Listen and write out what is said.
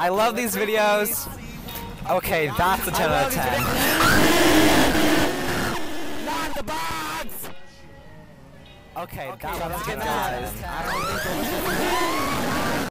I love these videos. Okay, that's a 10 out of 10. Not the box! Okay, Okay, that let's was get good, guys.